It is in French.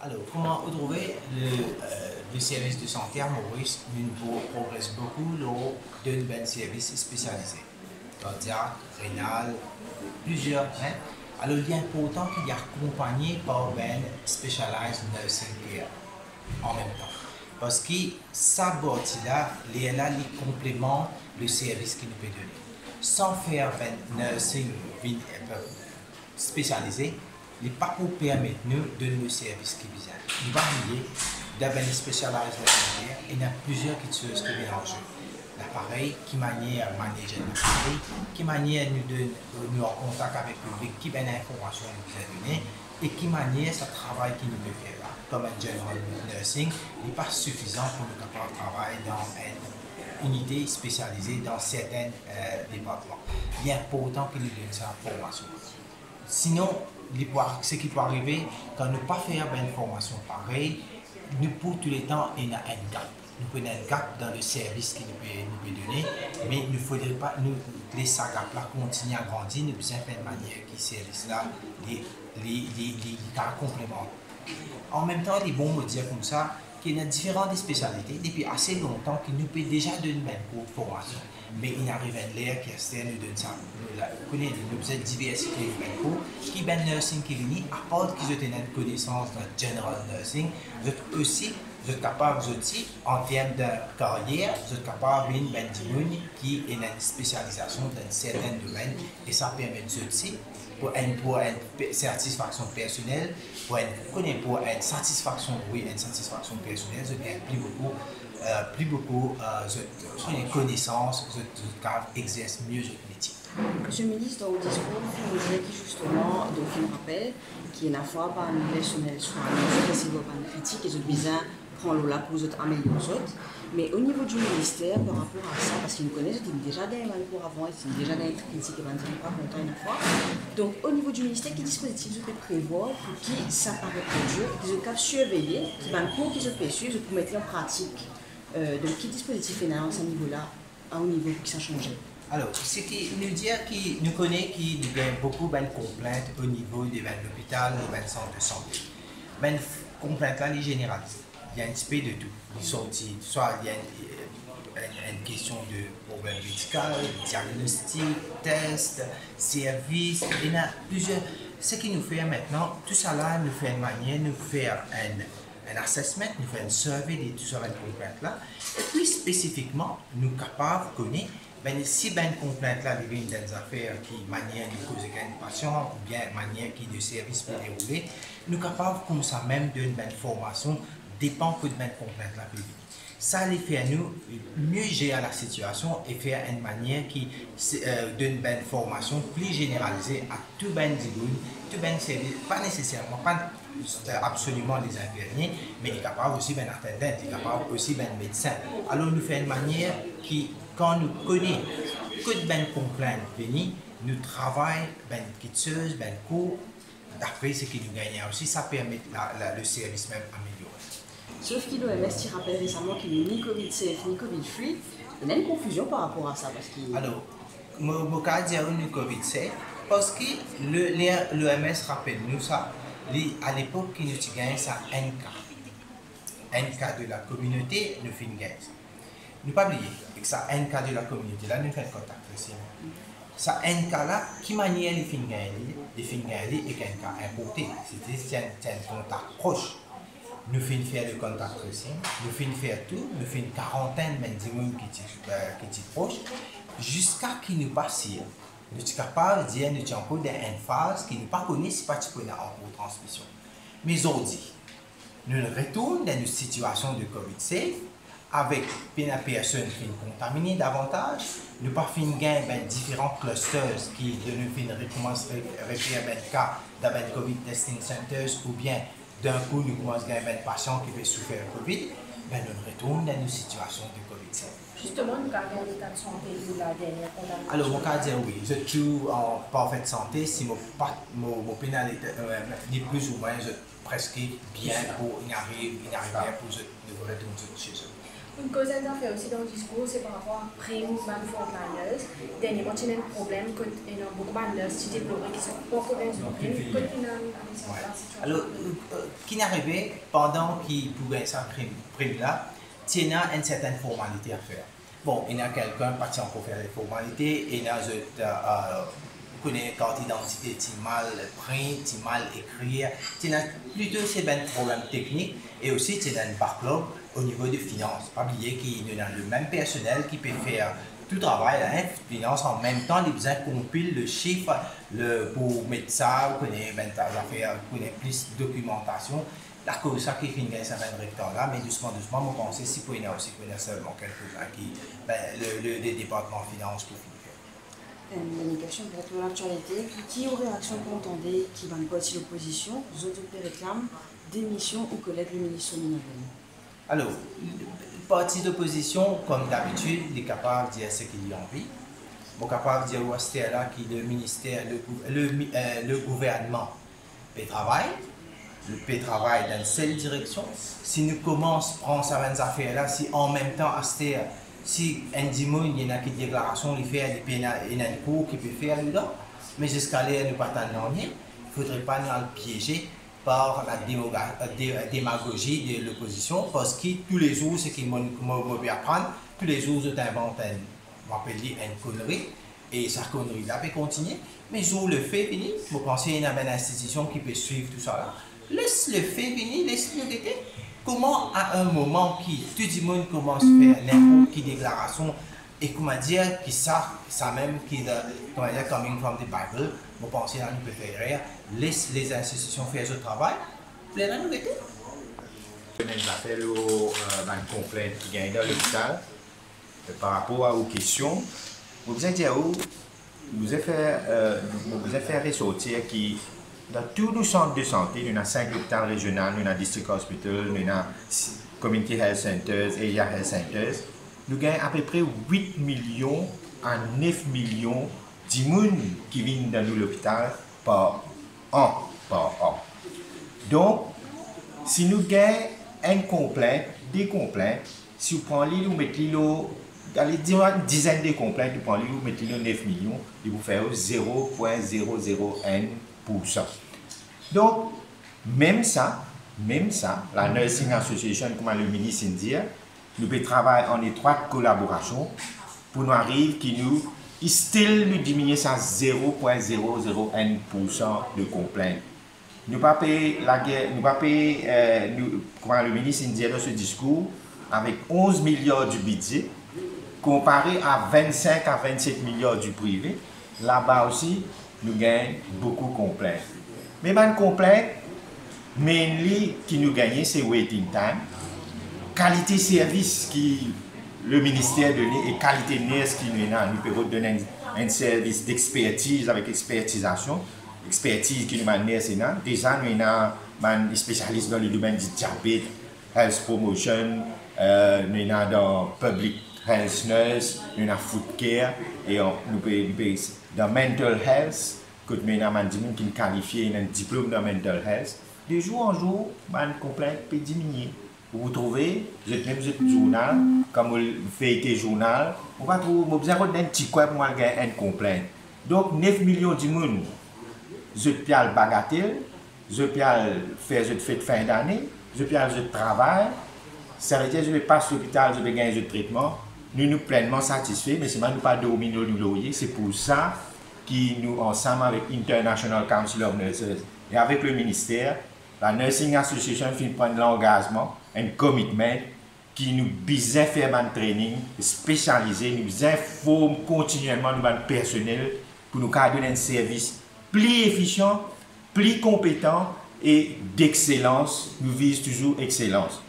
Alors, comment retrouver le, euh, le service de santé à Maurice? Progresse beaucoup lors d'un ben service spécialisé, cardiaque, rénal, plusieurs. Hein? Alors, il est important qu'il ait accompagné par ben specialized nursing care en même temps. Parce que ça là, il est là, les le service qu'il peut donner. Sans faire ben nursing spécialisé, n'est pas pour permettre nous de nos services qui visent. Nous va oublier d'avoir une spécialisation et il y a plusieurs qui viennent en jeu. L'appareil, qui manière manager l'appareil, qui manière nous de nous en contact avec le public, qui bien l'information nous a donné et qui manière ce travail qui nous peut faire là. Comme un general nursing, n'est pas suffisant pour nous de travailler dans une unité spécialisée dans certains euh, départements. Il est important que nous donnions cette information. Sinon, ce qui peut arriver, quand nous ne pas faire une formation pareille, nous pour tous les temps, il y a un gap. Nous prenons un gap dans le service qu'il nous peut, donner, mais il ne faudrait pas nous laisser ce gap-là continuer à grandir, nous besoin faire de manière que le service-là les, les, les, En même temps, il est bon de dire comme ça qu'il y a différentes spécialités depuis assez longtemps qui nous peut déjà donner une bonne formation arrive à l'air qui est nous donne ça. Vous connaissez, nous avons diversifié les cours, qui ben nursing qui à part qu'ils ont une connaissance de general nursing, vous aussi, vous capable aussi, en termes de carrière, vous êtes capable de ben qui est une spécialisation dans un certain domaine, et ça permet aussi, pour une, pour une satisfaction personnelle, pour une, pour une satisfaction, oui, une satisfaction personnelle, je gagne plus beaucoup euh, plus beaucoup euh, de connaissances, je exerce mieux le métier. Monsieur le ministre, dans le discours, vous avez dit justement, donc il me rappelle, qu'il y a une fois par un personnel soignant, c'est pas une critique et je besoin prendre pour améliorer les autres. Mais au niveau du ministère, par rapport à ça, parce qu'ils nous connaissent, ils déjà des pour avant, ils déjà des critiques et ils pas content une fois. Donc au niveau du ministère, quel dispositif je peux prévoir pour qui ça paraît produire, des cas surveiller, qui va cours qui se fait suivre, pour mettre en pratique euh, donc, quel dispositif est à ce niveau-là, à un niveau qui ça changé alors, ce qui nous dit que nous connaissons qu'il y a beaucoup de complaintes au niveau de l'hôpital ou des centres de santé. Les complaintes là, les généralisées. Il y a un petit peu de tout. Ils soit il y a une, une, question de problème médical, diagnostic, test, service, il y a plusieurs. Ce qui nous fait maintenant, tout ça nous fait une manière de faire un un assessment, nous faisons un survey de tout ça, là. Et puis, spécifiquement, nous capables de connaître ben, si ben complainte là vient des affaires qui manière de causer un patient ou bien manière qui de service peut dérouler, nous sommes capables comme ça même d'une bonne formation dépend que de ben complainte là Ça les fait à nous mieux gérer la situation et faire une manière qui euh, d'une bonne formation plus généralisée à tout ben tout ben service, pas nécessairement, pas absolument les infirmiers, mais il est capable aussi d'un attendant, il est capable aussi d'un médecin. Alors nous faisons une manière qui, quand nous connaissons que de ben complaintes venir, nous travaillons ben quitteuse, ben cours, d'après ce que nous gagnons aussi, ça permet le service même amélioré. Sauf qu'il l'OMS rappelle récemment qu'il n'y a ni Covid safe ni Covid free. Il y a une confusion par rapport à ça parce qu'il. Alors, je ne dire ni Covid safe parce que l'OMS rappelle nous ça à l'époque, qui nous gagne ça un cas. Un cas de la communauté, nous faisons gagner. Ne pas oublier que ça cas de la communauté, là, nous faisons contact aussi. Ça cas là, qui manière les fins gagner, les fins gagner et cas importé. C'est un contact proche. Nous faisons faire le contact aussi, nous faisons faire tout, nous faisons une quarantaine de qui sont proches, jusqu'à ce qu'ils nous passent nous sommes capables de dire nous sommes encore dans une phase qui n'est pas connue si particulièrement en cours transmission. Mais aujourd'hui, nous retournons dans une situation de COVID-19 avec une personne qui est contaminée davantage, nous pas fin gain ben, différents clusters qui nous fin recommencer à référer ben, cas dans COVID testing centers ou bien d'un coup nous commençons à gagner des patients qui veulent souffrir de COVID, ben, nous retournons dans une situation de COVID-19. Justement, nous avons un état de santé de la dernière condamnation. Alors, mon cas dire oui, je suis en parfaite santé. Si mon, mon, mon pénalité euh, est plus ou moins, je presque bien pour y arriver, y arriver pour je retourner chez eux. Une cause d'affaires aussi dans le discours, c'est par rapport à prime man frontliners. Dernièrement, il y a un problème que il y a beaucoup de nurses qui déplorent qui sont pas corrects Alors, euh, qui n'est arrivé pendant qu'il pouvait prime là, il y a une certaine formalité à faire. Bon, il y a quelqu'un parti pour faire les formalités, il y a euh, euh, connaît carte d'identité, tu mal print, tu mal écrire, tu as plutôt c'est un problème technique et aussi tu as un backlog au niveau des finances. Pas oublier qu'il y a le même personnel qui peut faire tout le travail, hein, finance en même temps, il besoin compile le chiffre le, pour mettre ça, vous connaissez ben, affaires, vous connaissez plus de documentation. La cause ça qui finit ça un rectangle là, mais doucement, doucement, mon pensée, si vous avez aussi connaître seulement quelques-uns qui, ben, le, le, les départements finances pour. Une question pour l'actualité. Qui aurait action pour entendre qui va pas si l'opposition, les autres réclament démission ou collègue le ministre Minaveni alors, le parti d'opposition, comme d'habitude, est capable de dire ce qu'il a envie. Il est capable de dire où est là que le ministère, le, euh, le gouvernement peut travailler. Le peut travailler dans une seule direction. Si nous commençons à prendre ces affaires-là, si en même temps, si un dimanche, il y a une déclaration, il fait, il y a un cours qui peut faire dedans, mais jusqu'à là, nous ne pas Il ne faudrait pas nous piéger par la démagogie de l'opposition, parce que tous les jours, ce qu'ils m'ont apprendre, tous les jours, je t'invente une, une connerie, et cette connerie-là peut continuer. Mais jour le fait venir, vous pensez qu'il y a une institution qui peut suivre tout ça là. Laisse le fait venir, laisse-le guetter. Comment, à un moment qui tout le monde commence à faire n'importe quelle déclaration, et comment dire que ça, ça même qui est, dire, coming from the Bible, vous pensez à nous préférer, laisse les institutions faire ce travail, plein nous guetter. Je m'appelle euh, complainte qui gagne dans l'hôpital euh, par rapport aux questions. Vous dit où? Vous avez fait, euh, vous avez fait ressortir qui dans tous nos centres de santé, nous avons 5 hôpitaux régionaux, nous avons district hospital, nous avons community health centers, area health centers. Nous gagnons à peu près 8 millions à 9 millions de monde qui viennent dans l'hôpital par an. Par an. Donc, si nous gagnons un complaint, des complaintes, si vous prenez vous mettez dans les dizaines de complaintes, vous prenez vous mettez 9 millions, et vous faites 0.001%. Donc, même ça, même ça, la Nursing Association, comme le ministre dit, nous pouvons travailler en étroite collaboration pour nous arriver qui nous il still diminuer à 0.001% de complaintes. Nous pas payer la guerre, nous pas payer, euh, nous, le ministre dit ce discours, avec 11 milliards du budget, comparé à 25 à 27 milliards du privé, là-bas aussi, nous gagnons beaucoup de complaintes. Mais les complaintes, mainly, qui nous gagnent, c'est waiting time, qualité service qui le ministère donné et qualité NES qui nous nous pouvons donner un, un service d'expertise avec expertisation, expertise qui nous NES et là. Déjà, nous avons un spécialiste dans le domaine du diabète, health promotion, euh, nous avons dans public health nurse, nous avons food care et on, nous pouvons dans mental health, que nous avons des gens qui sont qualifiés, un diplôme dans mental health. De jour en jour, la complainte peut diminuer. Vous vous trouvez, vous êtes même vous journal, comme vous faites journal, vous va trouver, vous avez un petit coin pour gagner un complaint. Donc 9 millions de monde, je peux bagatelle, je peux faire je fête fin d'année, je peux je travail, ça veut dire je vais passer l'hôpital, je vais gagner un traitement. Nous nous pleinement satisfaits, mais c'est même pas dominer le loyer, c'est pour ça que nous, ensemble avec International Council of Nurses et avec le ministère, la Nursing Association finit prendre l'engagement un commitment qui nous besoin faire un training spécialisé, nous informe continuellement nous personnel pour nous donner un service plus efficient, plus compétent et d'excellence. Nous visons toujours excellence.